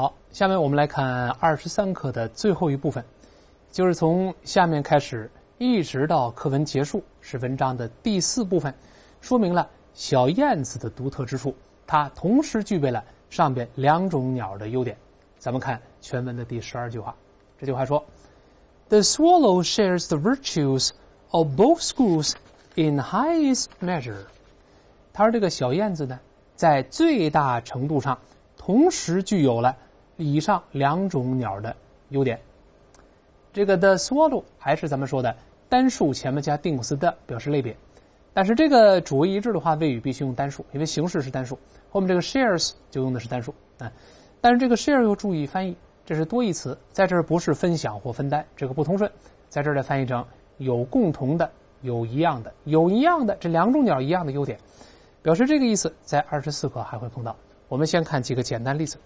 好，下面我们来看二十三课的最后一部分，就是从下面开始一直到课文结束，是文章的第四部分，说明了小燕子的独特之处，它同时具备了上边两种鸟的优点。咱们看全文的第十二句话，这句话说：“The swallow shares the virtues of both schools in highest measure。”他说这个小燕子呢，在最大程度上。同时具有了以上两种鸟的优点。这个 the swallow 还是咱们说的单数前面加定语词的表示类别，但是这个主谓一致的话，谓语必须用单数，因为形式是单数。后面这个 shares 就用的是单数啊。但是这个 share 又注意翻译，这是多义词，在这儿不是分享或分担，这个不通顺，在这儿来翻译成有共同的、有一样的、有一样的这两种鸟一样的优点，表示这个意思，在二十四课还会碰到。我们先看几个简单例子，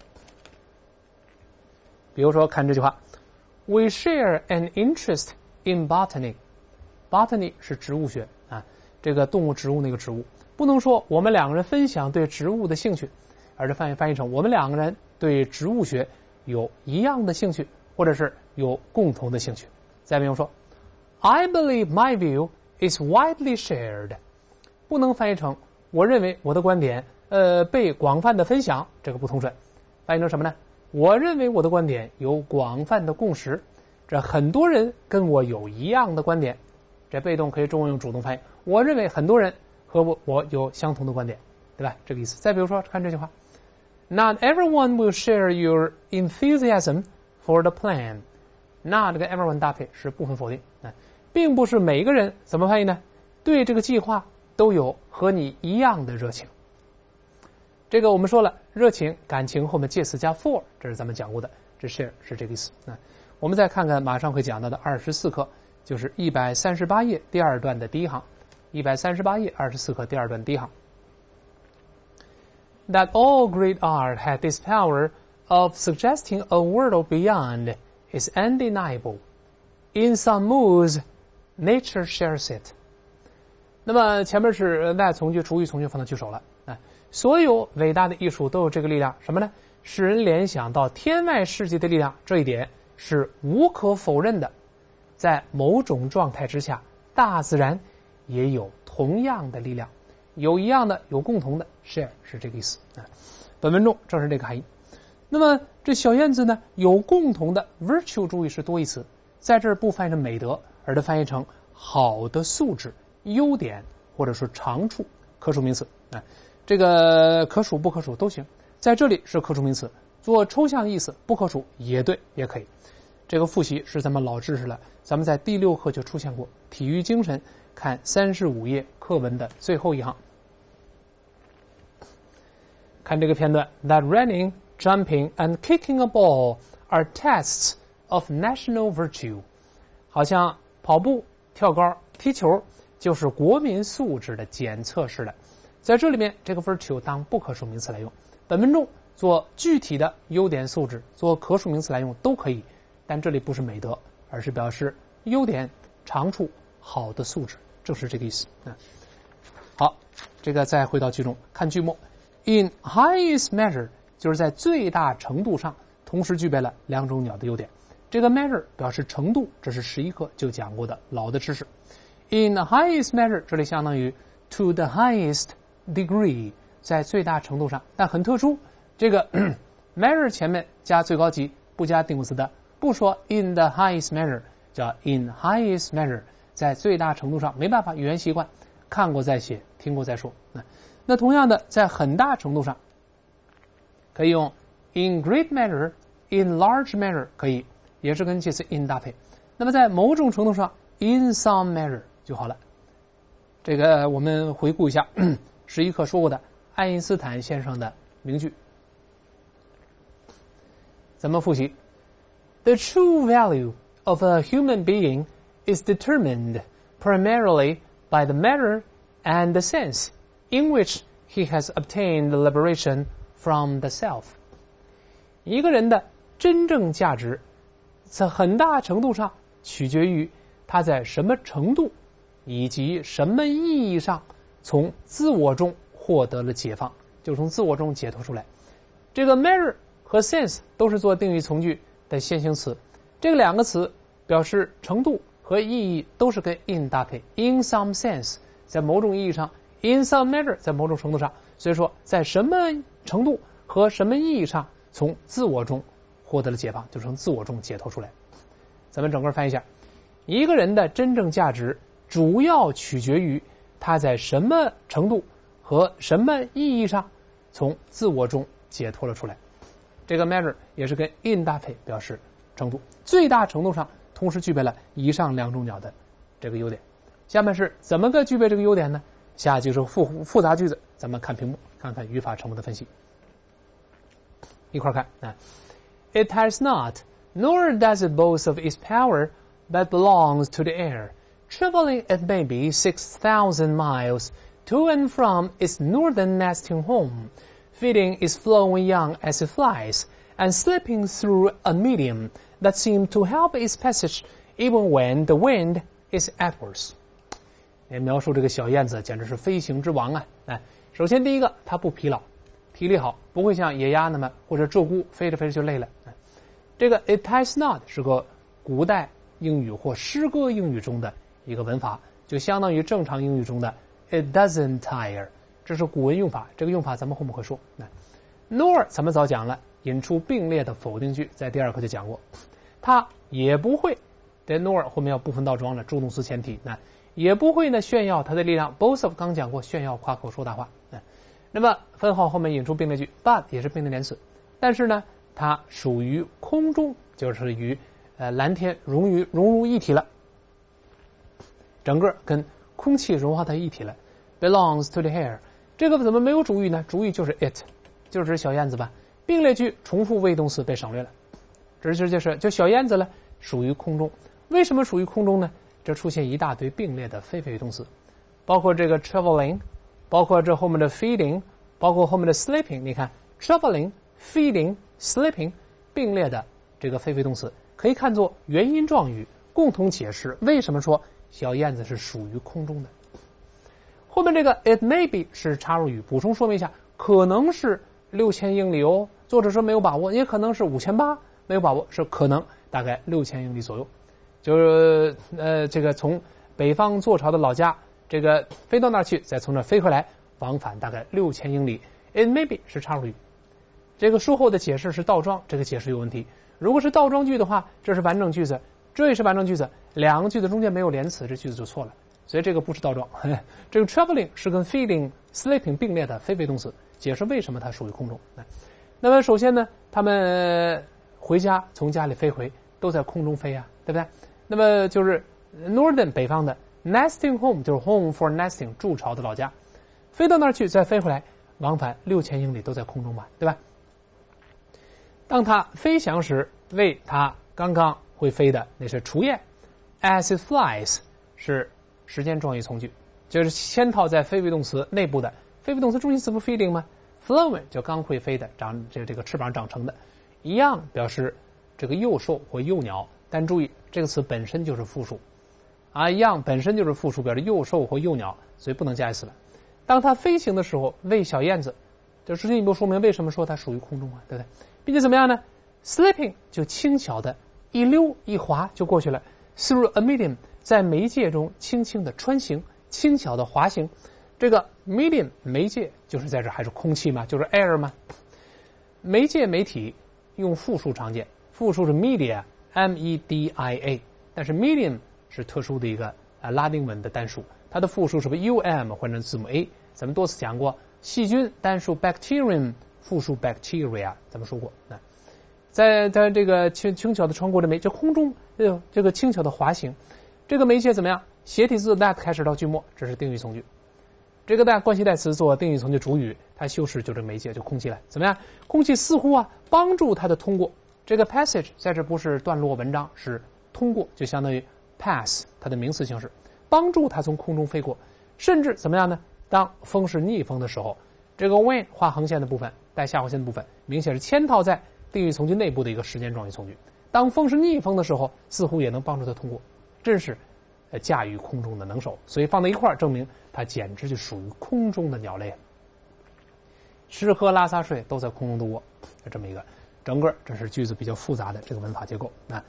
比如说看这句话：We share an interest in botany。botany 是植物学啊，这个动物、植物那个植物，不能说我们两个人分享对植物的兴趣，而是翻译翻译成我们两个人对植物学有一样的兴趣，或者是有共同的兴趣。再比如说，I believe my view is widely shared，不能翻译成我认为我的观点。呃，被广泛的分享，这个不通顺，翻译成什么呢？我认为我的观点有广泛的共识，这很多人跟我有一样的观点，这被动可以中文用主动翻译。我认为很多人和我我有相同的观点，对吧？这个意思。再比如说，看这句话：Not everyone will share your enthusiasm for the plan。那这个 everyone 搭配是部分否定，啊，并不是每一个人怎么翻译呢？对这个计划都有和你一样的热情。这个我们说了，热情、感情后面介词加 for，这是咱们讲过的，这 share 是这个意思啊。我们再看看马上会讲到的二十四课，就是一百三十八页第二段的第一行，一百三十八页二十四课第二段第一行。That all great art had this power of suggesting a world beyond is undeniable. In some moods, nature shares it. 那么前面是 that 从句、主语从句放到句首了。所有伟大的艺术都有这个力量，什么呢？使人联想到天外世界的力量，这一点是无可否认的。在某种状态之下，大自然也有同样的力量，有一样的，有共同的，share 是这个意思啊。本文中正是这个含义。那么这小燕子呢，有共同的 virtue，注意是多义词，在这儿不翻译成美德，而是翻译成好的素质、优点或者说长处，可数名词啊。这个可数不可数都行，在这里是可数名词，做抽象意思不可数也对，也可以。这个复习是咱们老知识了，咱们在第六课就出现过。体育精神，看三十五页课文的最后一行，看这个片段：That running, jumping, and kicking a ball are tests of national virtue。好像跑步、跳高、踢球就是国民素质的检测似的。在这里面，这个 virtue 当不可数名词来用。本文中做具体的优点素质，做可数名词来用都可以，但这里不是美德，而是表示优点、长处、好的素质，正是这个意思。嗯，好，这个再回到句中看句末，in highest measure 就是在最大程度上，同时具备了两种鸟的优点。这个 measure 表示程度，这是十一课就讲过的老的知识。in highest measure 这里相当于 to the highest。Degree 在最大程度上，但很特殊。这个 measure 前面加最高级，不加定冠词的，不说 in the highest measure，叫 in highest measure，在最大程度上，没办法，语言习惯，看过再写，听过再说。那那同样的，在很大程度上，可以用 in great measure，in large measure，可以，也是跟介词 in 搭配。那么在某种程度上，in some measure 就好了。这个我们回顾一下。十一课说过的爱因斯坦先生的名句，怎么复习？The true value of a human being is determined primarily by the matter and the sense in which he has obtained the liberation from the self。一个人的真正价值，在很大程度上取决于他在什么程度以及什么意义上。 从自我中获得了解放，就从自我中解脱出来。这个 measure 和和 since 都是做定语从句的先行词。这两个词表示程度和意义都是跟 in 搭配。In some sense，在某种意义上；in some measure，在某种程度上。所以说，在什么程度和什么意义上，从自我中获得了解放，就从自我中解脱出来。咱们整个翻译一下：一个人的真正价值，主要取决于他在什么程度和什么意义上，从自我中解脱了出来。这个 measure 也是跟 in 搭配，表示程度，最大程度上同时具备了以上两种鸟的这个优点。下面是怎么个具备这个优点呢？下就是复复杂句子，咱们看屏幕，看看语法成分的分析。一块看啊，It has not, nor does it boast of its power, but belongs to the air, traveling at maybe six thousand miles to and from its northern nesting home, feeding its flowing young as it flies, and slipping through a medium that seems to help its passage even when the wind is adverse. 哎，描述这个小燕子简直是飞行之王啊！哎，首先第一个，它不疲劳，体力好，不会像野鸭那么或者鹧鸪飞着飞着就累了。哎，这个 it has not 是个古代英语或诗歌英语中的 一个文法，就相当于正常英语中的 it doesn't tire，这是古文用法。这个用法咱们后面会说。那 nor 咱们早讲了，引出并列的否定句，在第二课就讲过，它也不会。在 nor 后面要部分倒装了，助动词前提。那也不会呢炫耀它的力量。Both of 刚讲过，炫耀、夸口、说大话。嗯，那么分号后面引出并列句，but 也是并列连词，但是呢，它属于空中，就是与呃蓝天融于融入一体了，整个跟空气融化在一体了。Belongs to the hair，这个怎么没有主语呢？主语就是 it，就是指小燕子吧。并列句重复谓语动词被省略了，直接就是就小燕子了属于空中。为什么属于空中呢？这出现一大堆并列的非非语动词，包括这个 traveling，包括这后面的 feeding，包括后面的 sleeping。你看 traveling、feeding、sleeping 并列的这个非非动词，可以看作原因状语，共同解释为什么说小燕子是属于空中的。后面这个 it may be 是插入语，补充说明一下，可能是六千英里哦。作者说没有把握，也可能是五千八，没有把握，是可能大概六千英里左右。就是呃，这个从北方坐巢的老家，这个飞到那儿去，再从那儿飞回来，往返大概六千英里。It may be 是插入语，这个术后的解释是倒装，这个解释有问题。如果是倒装句的话，这是完整句子，这也是完整句子，两个句子中间没有连词，这句子就错了。所以这个不是倒装。这个 traveling 是跟 feeding、sleeping 并列的非被动词，解释为什么它属于空中。那么首先呢，他们回家从家里飞回，都在空中飞呀，对不对？那么就是 northern 北方的 nesting home 就是 home for nesting 筑巢的老家，飞到那儿去再飞回来，往返六千英里都在空中吧，对吧？当它飞翔时，为它刚刚会飞的那是雏燕，as it flies 是时间状语从句，就是嵌套在非谓动词内部的非谓动词中心词不 feeding 吗？flown 就刚会飞的，长这个这个翅膀长成的，一样表示这个幼兽或幼鸟。但注意，这个词本身就是复数，啊，young 本身就是复数，表示幼兽或幼鸟，所以不能加 s 了。当它飞行的时候，喂小燕子，就是进一步说明为什么说它属于空中啊，对不对？并且怎么样呢？Sleeping 就轻巧的一溜一滑就过去了，through a medium 在媒介中轻轻的穿行，轻巧的滑行。这个 medium 媒介就是在这还是空气嘛，就是 air 嘛。媒介媒体用复数常见，复数是 media。media，但是 medium 是特殊的一个啊拉丁文的单数，它的复数是不是 um 换成字母 a。咱们多次讲过，细菌单数 bacterium，复数 bacteria，咱们说过。那在在这个轻轻巧的穿过这煤，就空中呃这个轻巧的滑行，这个媒介怎么样？斜体字 that 开始到句末，这是定语从句。这个在关系代词做定语从句主语，它修饰就这媒介就空气了。怎么样？空气似乎啊帮助它的通过。这个 passage 在这不是段落文章，是通过，就相当于 pass 它的名词形式，帮助它从空中飞过，甚至怎么样呢？当风是逆风的时候，这个 when 画横线的部分带下划线的部分，明显是嵌套在定语从句内部的一个时间状语从句。当风是逆风的时候，似乎也能帮助它通过，真是驾驭空中的能手。所以放在一块儿，证明它简直就属于空中的鸟类。吃喝拉撒睡都在空中度过，就这么一个。整个这是句子比较复杂的这个文法结构啊。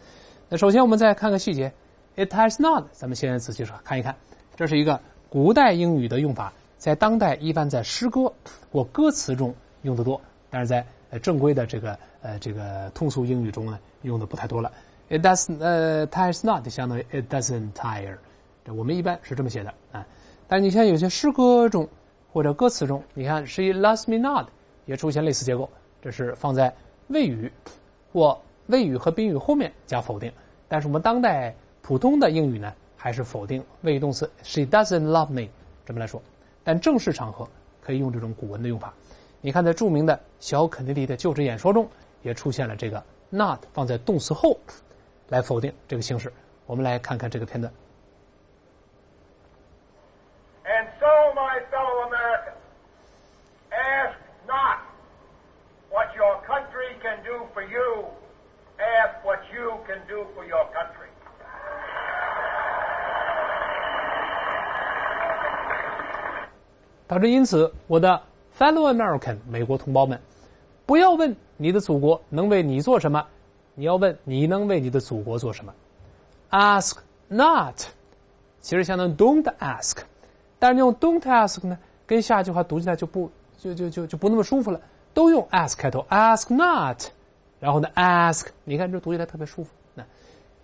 那首先我们再看看细节，it has not。咱们先仔细说看一看，这是一个古代英语的用法，在当代一般在诗歌或歌词中用的多，但是在正规的这个呃这个通俗英语中呢，用的不太多了。It does 呃 has not 相当于 it doesn't tire。这我们一般是这么写的啊。但你像有些诗歌中或者歌词中，你看 she loves me not 也出现类似结构，这是放在谓语或谓语和宾语后面加否定，但是我们当代普通的英语呢，还是否定谓语动词 she doesn't love me 这么来说。但正式场合可以用这种古文的用法。你看，在著名的小肯尼迪的就职演说中，也出现了这个 not 放在动词后来否定这个形式。我们来看看这个片段。And so, my fellow Americans, ask not what your country can do for you, ask what you can do for your country. 导致因此，我的 fellow American 美国同胞们，不要问你的祖国能为你做什么，你要问你能为你的祖国做什么。Ask not，其实相当于 don't ask，但是用 don't ask 呢，跟下一句话读起来就不就就就就不那么舒服了。都用 ask 开头，ask not，然后呢 ask，你看这读起来特别舒服。那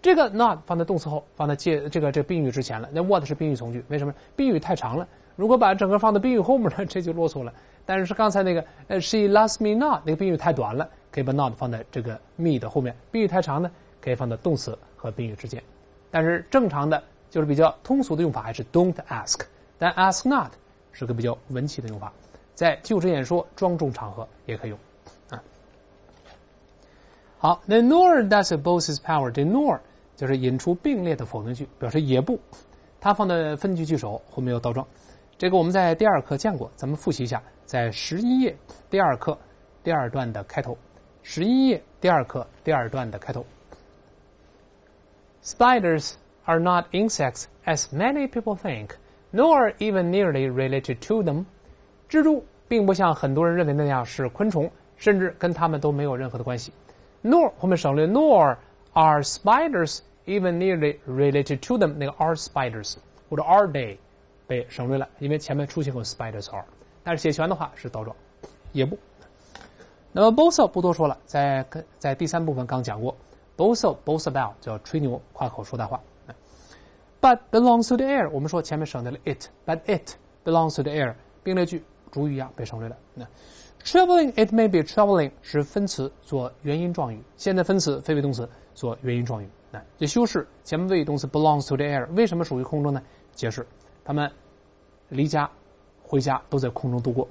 这个 not 放在动词后，放在介这个这宾语之前了。那 what 是宾语从句，为什么？宾语太长了。如果把整个放在宾语后面呢，这就啰嗦了。但是刚才那个呃，she loves me not 那个宾语太短了，可以把 not 放在这个 me 的后面。宾语太长呢，可以放在动词和宾语之间。但是正常的，就是比较通俗的用法还是 don't ask，但 ask not 是个比较文气的用法，在就职演说、庄重场合也可以用。啊，好，那 nor does it boast its power。这 nor 就是引出并列的否定句，表示也不，它放在分句句首后面有倒装。这个我们在第二课见过，咱们复习一下，在十一页第二课第二段的开头，十一页第二课第二段的开头。Spiders are not insects as many people think, nor even nearly related to them。蜘蛛并不像很多人认为那样是昆虫，甚至跟它们都没有任何的关系。Nor 后面省略，nor are spiders even nearly related to them。那个 are spiders 或者 are they 被省略了因为前面出现过 spider 词儿但是写全的话是倒装也不那么 both 不多说了在跟在第三部分刚讲过 both of both about 叫吹牛夸口说大话。But belongs to the air 我们说前面省略了 it but it belongs to the air 并列句主语呀被省略了。那 traveling it may be traveling 是分词做原因状语现在分词非谓语动词做原因状语。那也修饰前面谓语动词 belongs to the air 为什么属于空中呢？解释。他们离家回家都在空中度过。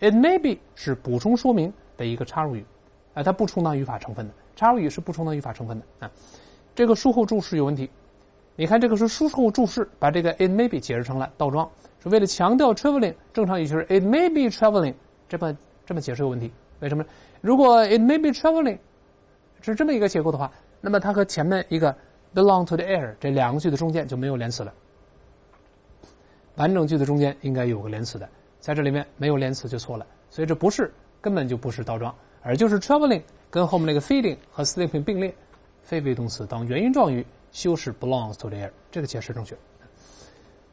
It may be 是补充说明的一个插入语，啊，它不充当语法成分的。插入语是不充当语法成分的啊，这个术后注释有问题。你看这个是术后注释，把这个 it may be 解释成了倒装，是为了强调 traveling。正常语就是 it may be traveling，这么这么解释有问题。为什么？如果 it may be traveling 是这么一个结构的话，那么它和前面一个 belong to the air 这两个句子中间就没有连词了。完整句子中间应该有个连词的，在这里面没有连词就错了。所以这不是根本就不是倒装，而就是 traveling。跟后面那个 feeding 和 sleeping 并列，非谓语动词当原因状语修饰 belongs to the air 这个解释正确。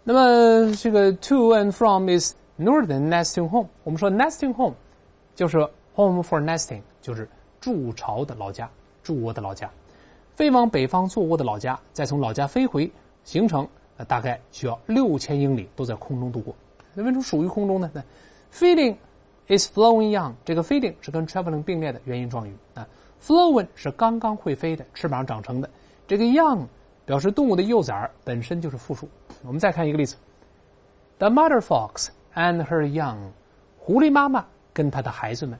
那么这个 to and from is northern nesting home。我们说 nesting home 就是 home for nesting，就是筑巢的老家，筑窝的老家。飞往北方做窝的老家，再从老家飞回，形成程大概需要六千英里，都在空中度过。那为什么属于空中呢？那 feeding。is flowing young，这个 feeding 是跟 traveling 并列的原因状语啊。flowing 是刚刚会飞的，翅膀长成的。这个 young 表示动物的幼崽本身就是复数。我们再看一个例子：The mother fox and her young，狐狸妈妈跟她的孩子们。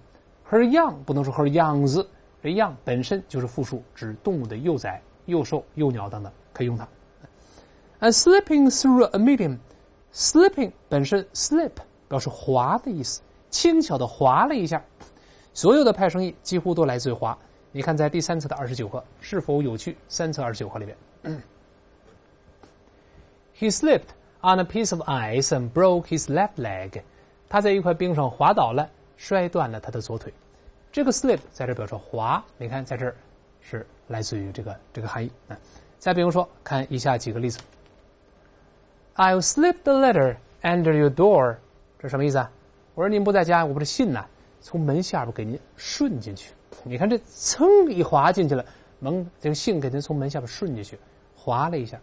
Her young 不能说 her youngs，这 young 本身就是复数，指动物的幼崽、幼兽、幼鸟等等，可以用它。And slipping through a medium，slipping 本身 slip 表示滑的意思。轻巧的滑了一下，所有的派生意几乎都来自于滑。你看，在第三册的二十九课是否有趣？三册二十九课里边，He slipped on a piece of ice and broke his left leg。他在一块冰上滑倒了，摔断了他的左腿。这个 slip 在这表示滑，你看在这儿是来自于这个这个含义。嗯，再比如说，看以下几个例子：I'll slip the letter under your door。这什么意思啊？我说您不在家，我把这信呢从门下边给您顺进去。你看这噌一滑进去了，门这个信给您从门下边顺进去，滑了一下。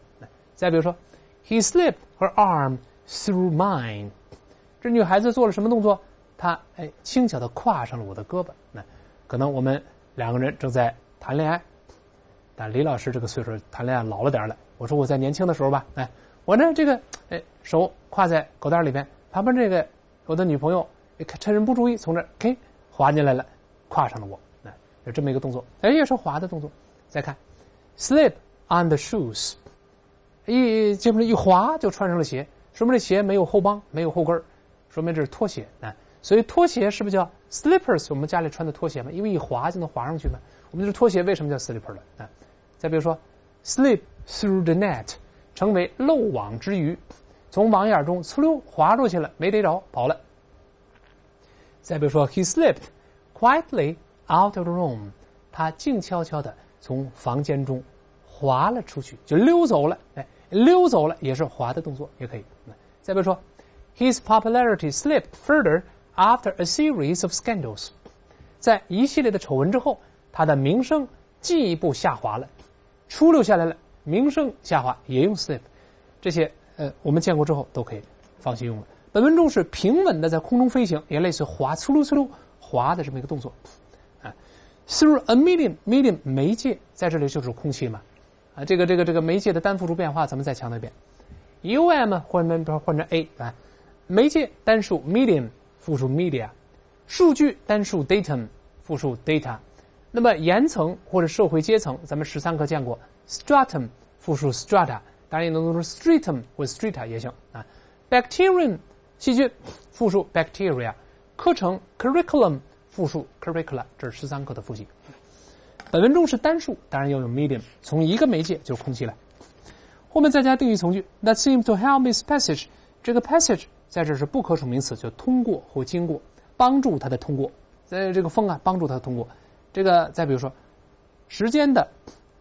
再比如说，He slipped her arm through mine。这女孩子做了什么动作？她哎，轻巧的跨上了我的胳膊。那可能我们两个人正在谈恋爱，但李老师这个岁数谈恋爱老了点了。我说我在年轻的时候吧，哎，我呢这个哎手挎在口袋里边，旁边这个我的女朋友趁人不注意从这嘿滑进来了，跨上了我。哎，有这么一个动作，哎，也是滑的动作。再看，slip on the shoes，一这不是一滑就穿上了鞋，说明这鞋没有后帮，没有后跟儿。说明这是拖鞋啊，所以拖鞋是不是叫 slippers？我们家里穿的拖鞋嘛，因为一滑就能滑上去嘛。我们这拖鞋为什么叫 slipper 了啊？再比如说，slip through the net，成为漏网之鱼，从网眼中呲溜滑出去了，没逮着，跑了。再比如说，he slipped quietly out of the room，他静悄悄的从房间中滑了出去，就溜走了。哎，溜走了也是滑的动作，也可以。再比如说。His popularity slipped further after a series of scandals，在一系列的丑闻之后，他的名声进一步下滑了，出溜下来了，名声下滑也用 slip，这些呃我们见过之后都可以放心用了。本文中是平稳的在空中飞行，也类似滑呲溜呲溜滑的这么一个动作啊。Through a medium，medium 媒介在这里就是空气嘛啊，这个这个这个媒介的单复数变化咱们再强调一遍，um 换成换成 a 啊。媒介单数 medium 复数 media，数据单数 datum 复数 data，那么岩层或者社会阶层，咱们十三课见过 stratum 复数 strata，当然也能读成 stratum 或 strata 也行啊。bacterium 细菌复数 bacteria，课程 curriculum 复数 curricula，这是十三课的复习。本文中是单数，当然要用 medium，从一个媒介就是空气了。后面再加定语从句，that seems to help this passage，这个 passage。在这是不可数名词，就通过或经过，帮助它的通过。在这个风啊，帮助它通过。这个再比如说，时间的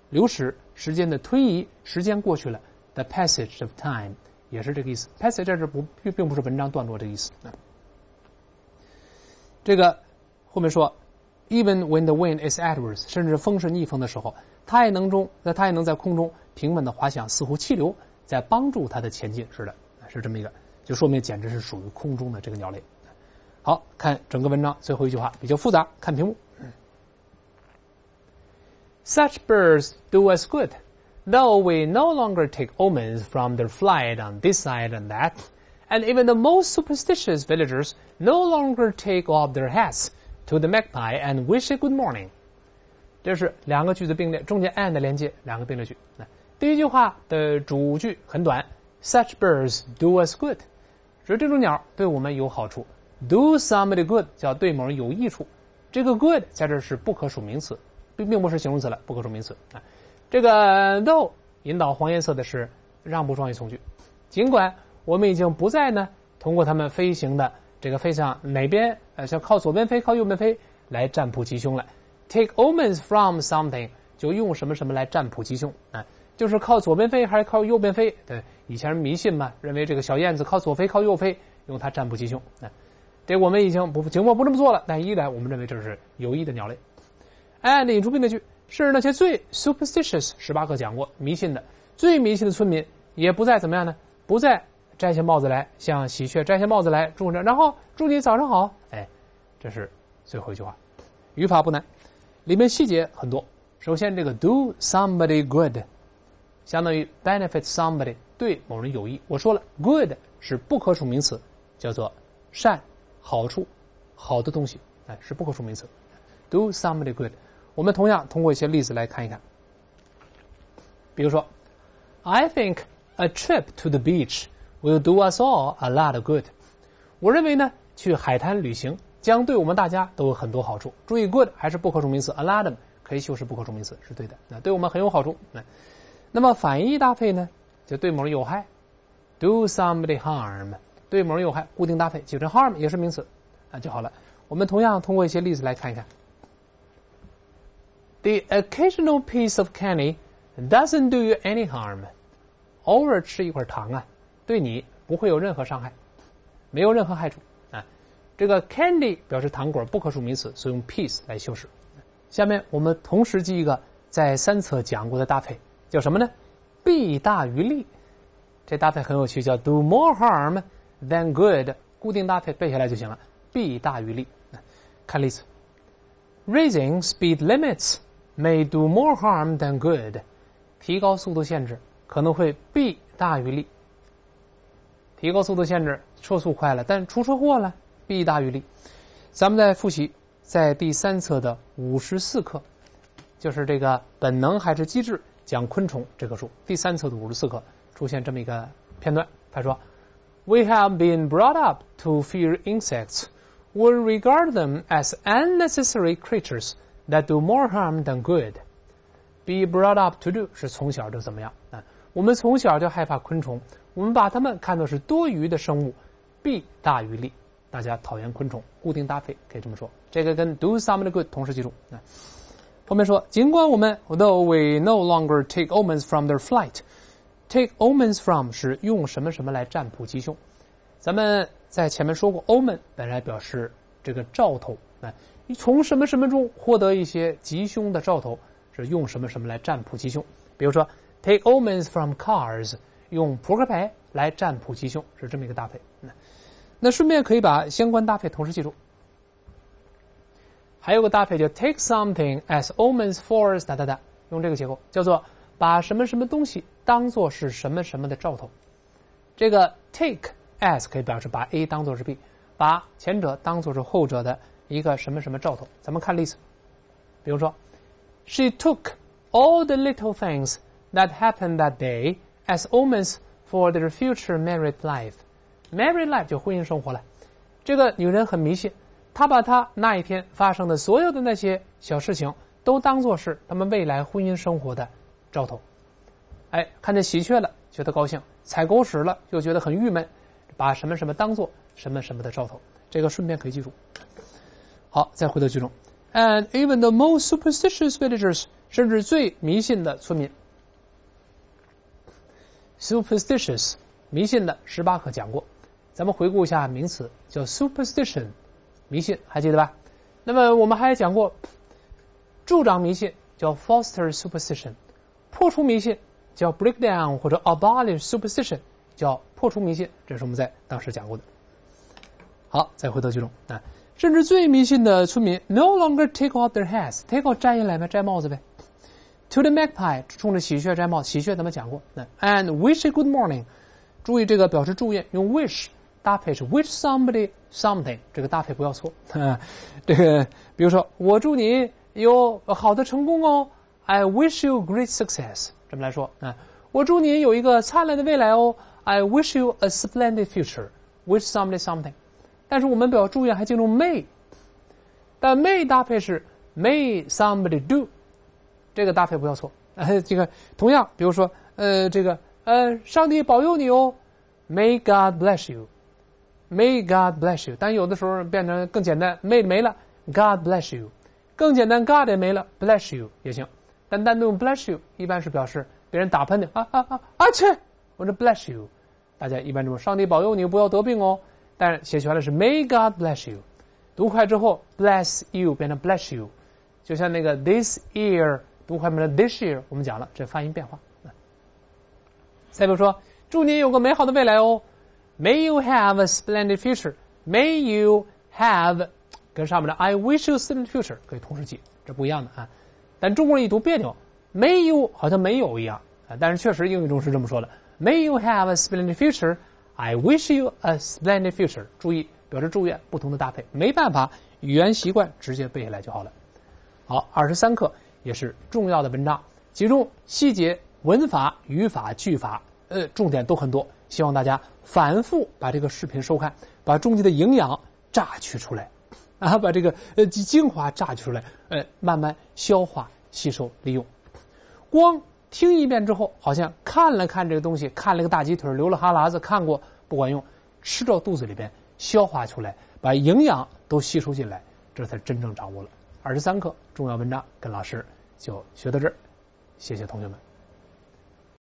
流逝，时间的推移，时间过去了，the passage of time 也是这个意思。passage 这不并并不是文章段落这个意思。这个后面说，even when the wind is adverse，甚至风是逆风的时候，它也能中，那它也能在空中平稳的滑翔，似乎气流在帮助它的前进似的，是这么一个。就说明简直是属于空中的这个鸟类。好看整个文章最后一句话比较复杂，看屏幕。Such birds do us good, though we no longer take omens from their flight on this side and that, and even the most superstitious villagers no longer take off their hats to the magpie and wish it good morning。这是两个句子并列，中间 and 连接，两个并列句。第一句话的主句很短，Such birds do us good。说这种鸟对我们有好处，do somebody good 叫对某人有益处。这个 good 在这是不可数名词， 并并不是形容词了，不可数名词啊。这个 though 引导黄颜色的是让步状语从句。尽管我们已经不再呢通过它们飞行的这个飞向哪边呃，像靠左边飞靠右边飞来占卜吉凶了。take omens from something 就用什么什么来占卜吉凶啊。就是靠左边飞还是靠右边飞？对，以前迷信嘛，认为这个小燕子靠左飞靠右飞，用它占卜吉凶。啊，这我们已经不尽管不这么做了，但依然我们认为这是有益的鸟类。哎，引出并列句是那些最 superstitious，十八课讲过迷信的最迷信的村民也不再怎么样呢？不再摘下帽子来向喜鹊摘下帽子来祝着，然后祝你早上好。哎，这是最后一句话，语法不难，里面细节很多。首先这个 do somebody good。相当于 benefit somebody 对某人有益。我说了，good 是不可数名词，叫做善、好处、好的东西，哎，是不可数名词。Do somebody good。我们同样通过一些例子来看一看。比如说，I think a trip to the beach will do us all a lot of good。我认为呢，去海滩旅行将对我们大家都有很多好处。注意，good 还是不可数名词，a lot of 可以修饰不可数名词，是对的。那对我们很有好处。那。那么反义搭配呢，就对某人有害，do somebody harm，对某人有害，固定搭配，记成 harm 也是名词，啊就好了。我们同样通过一些例子来看一看。The occasional piece of candy doesn't do you any harm。偶尔吃一块糖啊，对你不会有任何伤害，没有任何害处啊。这个 candy 表示糖果，不可数名词，所以用 piece 来修饰。下面我们同时记一个在三册讲过的搭配，叫什么呢？弊大于利。这搭配很有趣，叫 do more harm than good。固定搭配背下来就行了。弊大于利。看例子：Raising speed limits may do more harm than good。提高速度限制可能会弊大于利。提高速度限制，车速快了，但出车祸了，弊大于利。咱们再复习，在第三册的五十四课，就是这个本能还是机制讲昆虫这个书，第三册的五十四课。出现这么一个片段，他说：“We have been brought up to fear insects, or regard them as unnecessary creatures That do more harm than good. Be brought up to do 是从小就怎么样啊？我们从小就害怕昆虫，我们把它们看作是多余的生物，弊大于利。大家讨厌昆虫，固定搭配可以这么说。这个跟 do some good 同时记住啊。后面说，尽管我们 though we no longer take omens from their flight。” Take omens from 是用什么什么来占卜吉凶？咱们在前面说过，omen 本来表示这个兆头啊，你从什么什么中获得一些吉凶的兆头，是用什么什么来占卜吉凶？比如说，take omens from cars，用扑克牌来占卜吉凶，是这么一个搭配。那那顺便可以把相关搭配同时记住。还有个搭配叫 take something as omens for 哒哒哒，用这个结构叫做。把什么什么东西当做是什么什么的兆头，这个 take as 可以表示把 A 当做是 B，把前者当做是后者的一个什么什么兆头。咱们看例子，比如说，She took all the little things that happened that day as omens for their future married life. Married life 就婚姻生活了。这个女人很迷信，她把她那一天发生的所有的那些小事情都当做是他们未来婚姻生活的。兆头，哎，看见喜鹊了，觉得高兴；踩狗屎了，又觉得很郁闷。把什么什么当做什么什么的兆头，这个顺便可以记住。好，再回到句中，And even the most superstitious villagers，甚至最迷信的村民，superstitious，迷信的十八课讲过。咱们回顾一下名词，叫 superstition，迷信，还记得吧？那么我们还讲过，助长迷信叫 foster superstition。破除迷信叫 break down 或者 abolish superstition，叫破除迷信，这是我们在当时讲过的。好，再回到句中啊，甚至最迷信的村民 no longer take off their hats，take off 摘下来呗，摘帽子呗。To the magpie，冲着喜鹊摘帽，喜鹊咱们讲过。那 and wish a good morning，注意这个表示祝愿，用 wish 搭配是 wish somebody something，这个搭配不要错。这个比如说，我祝你有好的成功哦。I wish you great success。这么来说啊，我祝你有一个灿烂的未来哦。I wish you a splendid future. Wish somebody something。但是我们表祝愿还进入 may，但 may 搭配是 may somebody do，这个搭配不要错。呃，这个同样，比如说呃，这个呃，上帝保佑你哦，May God bless you。May God bless you。但有的时候变成更简单，may 没了，God bless you。更简单，God 也没了，bless you 也行。但单独 bless you 一般是表示别人打喷嚏啊啊啊啊切，或者 bless you，大家一般这么上帝保佑你不要得病哦。但是写出来的是 May God bless you，读快之后 bless you 变成 bless you，就像那个 this year 读快变成 this year，我们讲了这发音变化。再比如说，祝你有个美好的未来哦，May you have a splendid future，May you have 跟上面的 I wish you a splendid future 可以同时记，这不一样的啊。但中国人一读别扭，，May you 好像没有一样啊！但是确实英语中是这么说的：May you have a splendid future. I wish you a splendid future. 注意表示祝愿，不同的搭配，没办法，语言习惯直接背下来就好了。好，二十三课也是重要的文章，其中细节、文法、语法、句法，呃，重点都很多。希望大家反复把这个视频收看，把中间的营养榨取出来。啊，把这个呃精华榨取出来，呃，慢慢消化、吸收、利用。光听一遍之后，好像看了看这个东西，看了个大鸡腿，流了哈喇子，看过不管用，吃到肚子里边，消化出来，把营养都吸收进来，这才真正掌握了。二十三课重要文章，跟老师就学到这儿，谢谢同学们。